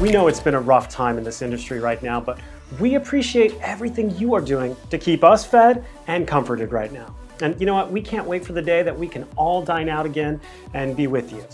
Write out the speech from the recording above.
We know it's been a rough time in this industry right now, but we appreciate everything you are doing to keep us fed and comforted right now. And you know what? We can't wait for the day that we can all dine out again and be with you.